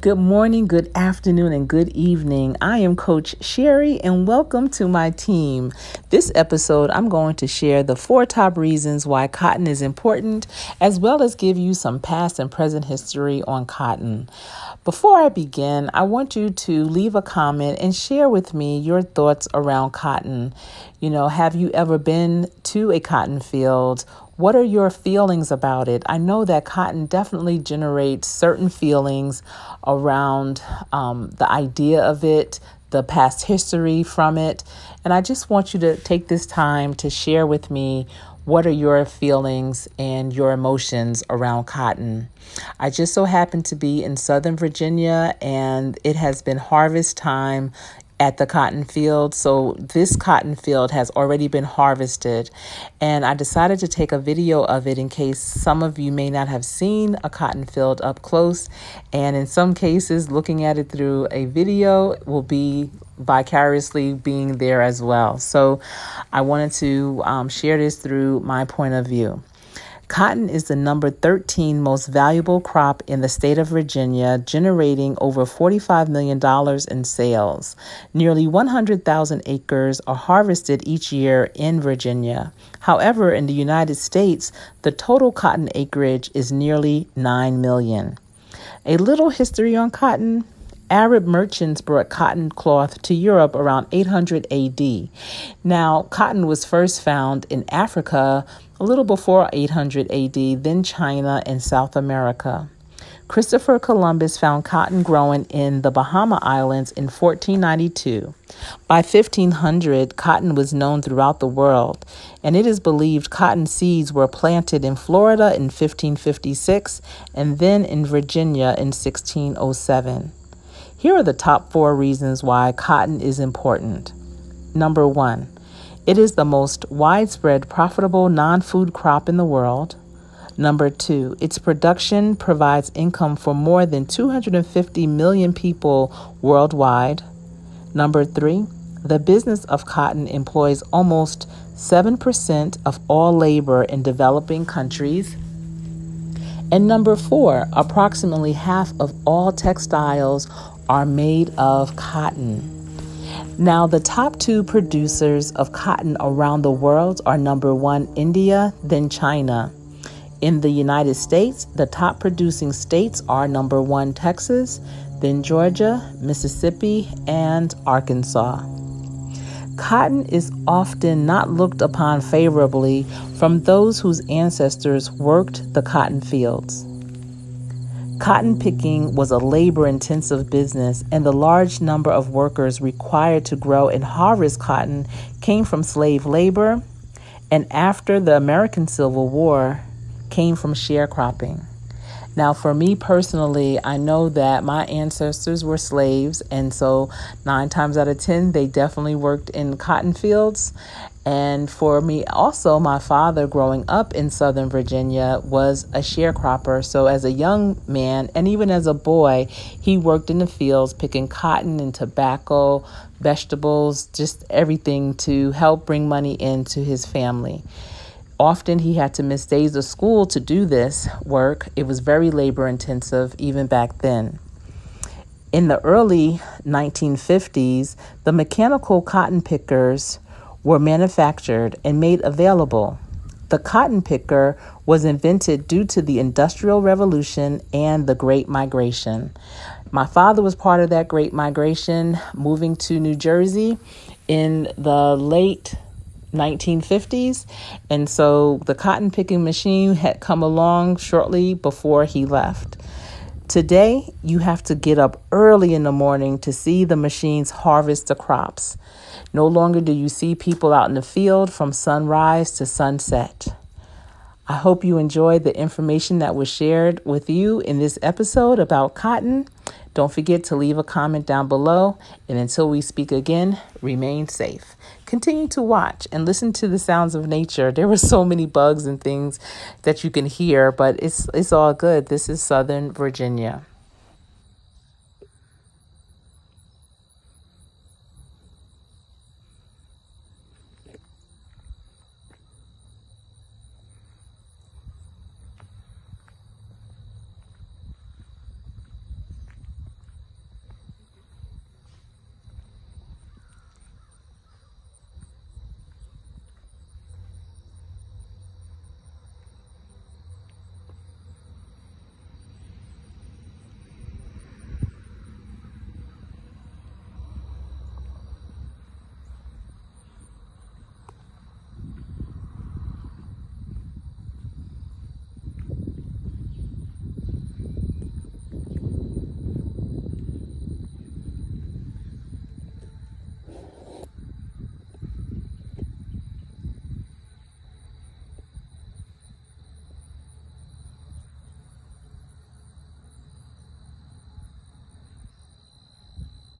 Good morning, good afternoon, and good evening. I am Coach Sherri, and welcome to my team. This episode, I'm going to share the four top reasons why cotton is important, as well as give you some past and present history on cotton. Before I begin, I want you to leave a comment and share with me your thoughts around cotton. You know, have you ever been to a cotton field? What are your feelings about it? I know that cotton definitely generates certain feelings around um, the idea of it, the past history from it. And I just want you to take this time to share with me what are your feelings and your emotions around cotton. I just so happen to be in Southern Virginia and it has been harvest time at the cotton field. So this cotton field has already been harvested. And I decided to take a video of it in case some of you may not have seen a cotton field up close. And in some cases, looking at it through a video will be vicariously being there as well. So I wanted to um, share this through my point of view. Cotton is the number 13 most valuable crop in the state of Virginia, generating over $45 million in sales. Nearly 100,000 acres are harvested each year in Virginia. However, in the United States, the total cotton acreage is nearly 9 million. A little history on cotton. Arab merchants brought cotton cloth to Europe around 800 AD. Now, cotton was first found in Africa a little before 800 AD, then China and South America. Christopher Columbus found cotton growing in the Bahama Islands in 1492. By 1500, cotton was known throughout the world, and it is believed cotton seeds were planted in Florida in 1556 and then in Virginia in 1607. Here are the top four reasons why cotton is important. Number one, it is the most widespread profitable non food crop in the world. Number two, its production provides income for more than 250 million people worldwide. Number three, the business of cotton employs almost 7% of all labor in developing countries. And number four, approximately half of all textiles are made of cotton. Now, the top two producers of cotton around the world are number one, India, then China. In the United States, the top producing states are number one, Texas, then Georgia, Mississippi, and Arkansas. Cotton is often not looked upon favorably from those whose ancestors worked the cotton fields. Cotton picking was a labor intensive business, and the large number of workers required to grow and harvest cotton came from slave labor, and after the American Civil War, came from sharecropping. Now, for me personally, I know that my ancestors were slaves, and so nine times out of ten, they definitely worked in cotton fields. And for me, also, my father growing up in Southern Virginia was a sharecropper. So, as a young man and even as a boy, he worked in the fields picking cotton and tobacco, vegetables, just everything to help bring money into his family. Often he had to miss days of school to do this work. It was very labor intensive even back then. In the early 1950s, the mechanical cotton pickers were manufactured and made available. The cotton picker was invented due to the Industrial Revolution and the Great Migration. My father was part of that Great Migration, moving to New Jersey in the late 1950s. And so the cotton picking machine had come along shortly before he left. Today, you have to get up early in the morning to see the machines harvest the crops. No longer do you see people out in the field from sunrise to sunset. I hope you enjoyed the information that was shared with you in this episode about cotton. Don't forget to leave a comment down below. And until we speak again, remain safe. Continue to watch and listen to the sounds of nature. There were so many bugs and things that you can hear, but it's it's all good. This is Southern Virginia.